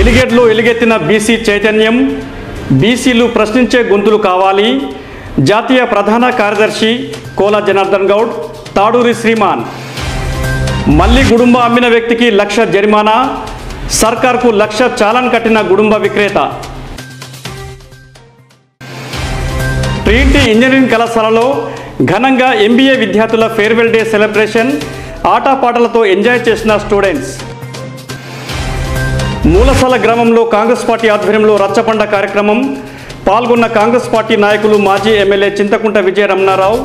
ఎలిగేట్లో ఎలుగెత్తిన BC చైతన్యం బీసీలు ప్రశ్నించే గొంతులు కావాలి. జాతీయ ప్రధాన కార్యదర్శి కోల జనార్దన్ గౌడ్ తాడూరి శ్రీమాన్. మళ్ళీ గుడుంబ అమ్మిన వ్యక్తికి లక్ష జరిమానా సర్కార్కు లక్ష చాలన్ కట్టిన గుడుంబ విక్రేత. ట్రీటీ ఇంజనీరింగ్ కళాశాలలో ఘనంగా ఎంబీఏ విద్యార్థుల ఫేర్వెల్ డే సెలబ్రేషన్ ఆటపాటలతో ఎంజాయ్ చేసిన స్టూడెంట్స్. మూలసాల గ్రామంలో కాంగ్రెస్ పార్టీ ఆధ్వర్యంలో రచ్చబండ కార్యక్రమం. పాల్గొన్న కాంగ్రెస్ పార్టీ నాయకులు మాజీ ఎమ్మెల్యే చింతకుంట విజయ రమణారావు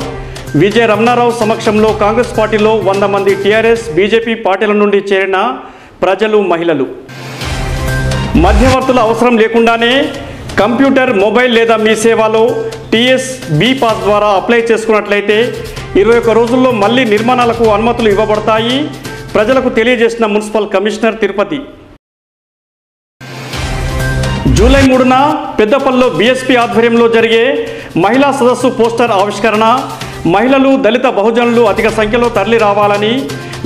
విజయ రమణారావు సమక్షంలో కాంగ్రెస్ పార్టీలో వంద మంది టీఆర్ఎస్ బీజేపీ పార్టీల నుండి చేరిన ప్రజలు మహిళలు. మధ్యవర్తుల అవసరం లేకుండానే కంప్యూటర్ మొబైల్ లేదా మీ సేవలో టీఎస్ బి పాస్ ద్వారా అప్లై చేసుకున్నట్లయితే ఇరవై ఒక్క రోజుల్లో మళ్ళీ నిర్మాణాలకు అనుమతులు ఇవ్వబడతాయి. ప్రజలకు తెలియజేసిన మున్సిపల్ కమిషనర్ తిరుపతి. జూలై మూడున పెద్దపల్లిలో బీఎస్పీ ఆధ్వర్యంలో జరిగే మహిళా సదస్సు పోస్టర్ ఆవిష్కరణ మహిళలు దళిత బహుజనులు అధిక సంఖ్యలో తరలి రావాలని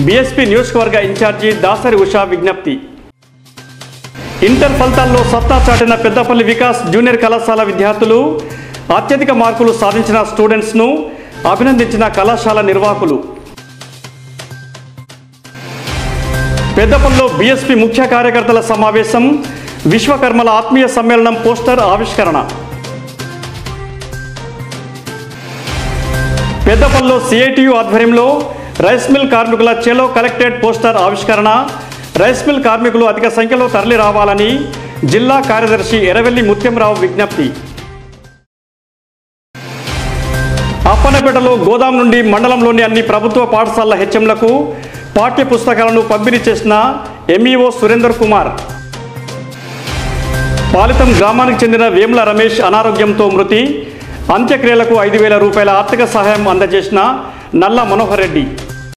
బీఎస్పీ నియోజకవర్గ ఇన్ఛార్జి దాసరి ఉషా విజ్ఞప్తి. ఇంటర్ ఫలితాల్లో సత్తా చాటిన పెద్దపల్లి వికాస్ జూనియర్ కళాశాల విద్యార్థులు అత్యధిక మార్కులు సాధించిన స్టూడెంట్స్ను అభినందించిన కళాశాల నిర్వాహకులు. పెద్దపల్లిలో బీఎస్పీ ముఖ్య కార్యకర్తల సమావేశం విశ్వకర్మల ఆత్మీయ సమ్మేళనం పోస్టర్ ఆవిష్కరణ. పెద్దపల్లిలో సిఐటియు ఆధ్వర్యంలో రైస్ మిల్ కార్మికుల చెలో కలెక్టెడ్ పోస్టర్ ఆవిష్కరణ. రైస్ మిల్ కార్మికులు అధిక సంఖ్యలో తరలి రావాలని జిల్లా కార్యదర్శి ఎరవెల్లి ముత్యంరావు విజ్ఞప్తి. అప్పనపేటలో గోదాం నుండి మండలంలోని అన్ని ప్రభుత్వ పాఠశాలల హెచ్ఎంలకు పాఠ్య పుస్తకాలను పంపిణీ చేసిన ఎంఈఓ సురేందర్ కుమార్. పాలితం గ్రామానికి చెందిన వేముల రమేష్ అనారోగ్యంతో మృతి. అంత్యక్రియలకు ఐదు వేల రూపాయల ఆర్థిక సహాయం అందజేసిన నల్ల మనోహర్ రెడ్డి.